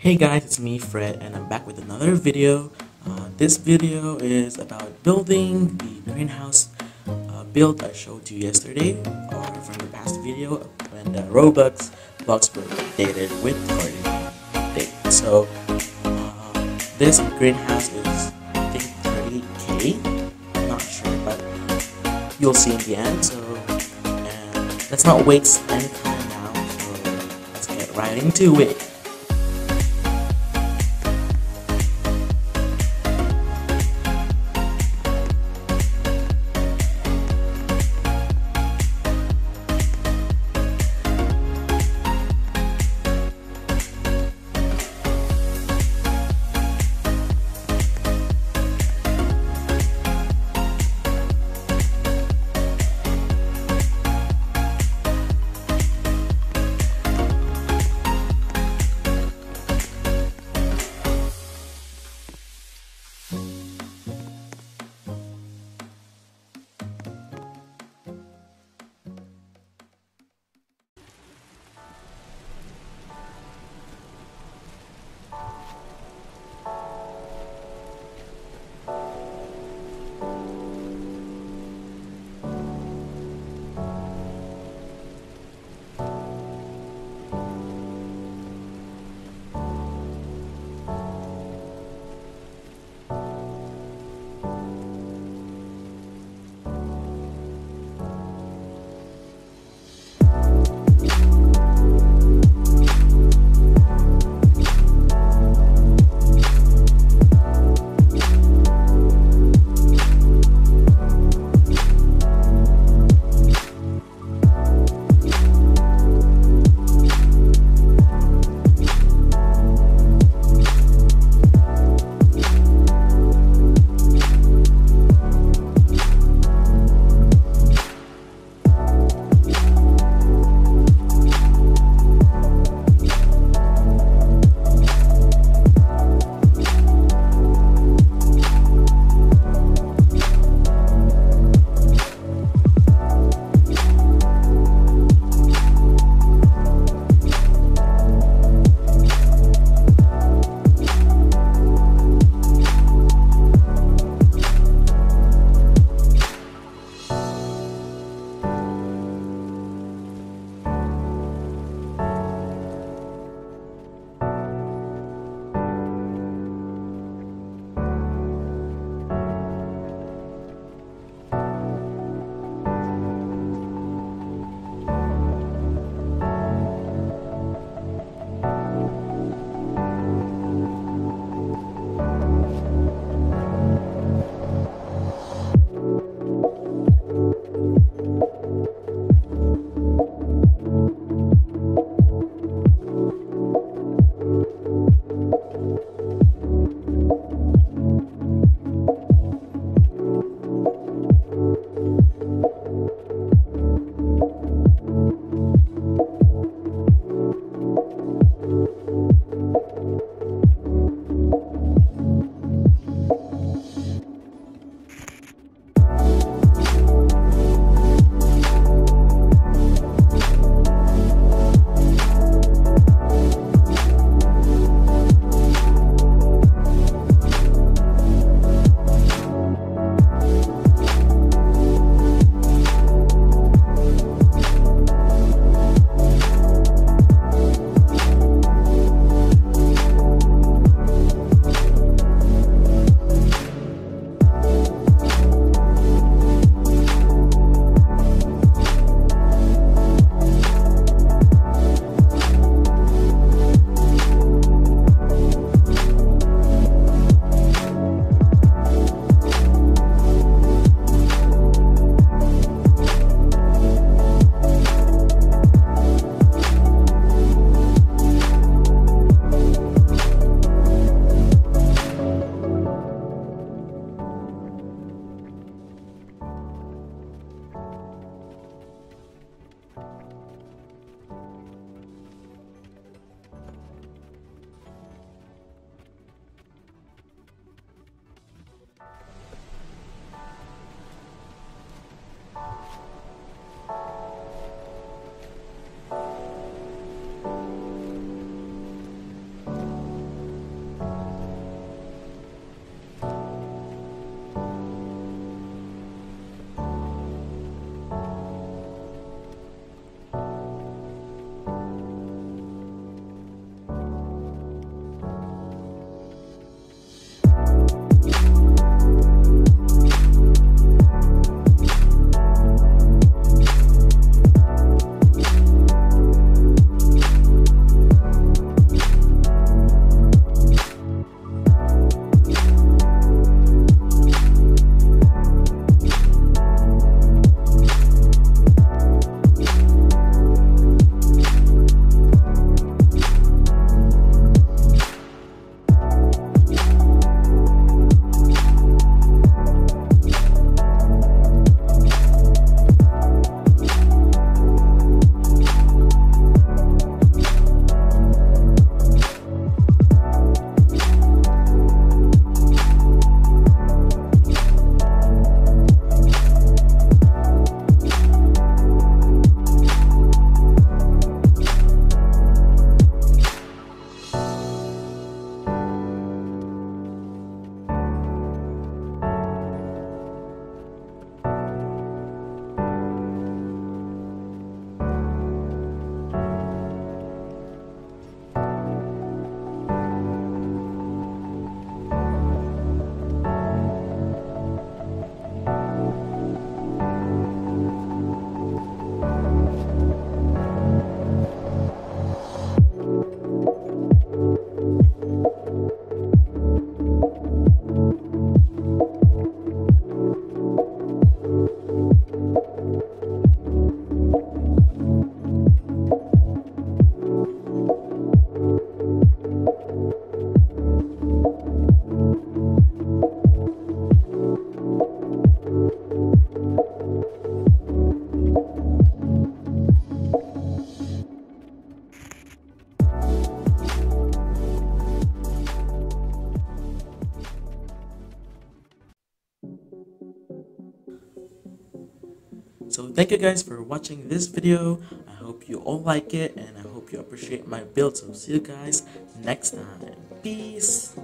Hey guys, it's me Fred and I'm back with another video. Uh, this video is about building the greenhouse uh, build I showed you yesterday or from the past video when the Robux blocks were updated with coordinate update. So uh, this greenhouse is I think 30k, I'm not sure but you'll see in the end. So let's not waste any time now, so let's get right into it. So thank you guys for watching this video. I hope you all like it and I hope you appreciate my build. So see you guys next time. Peace.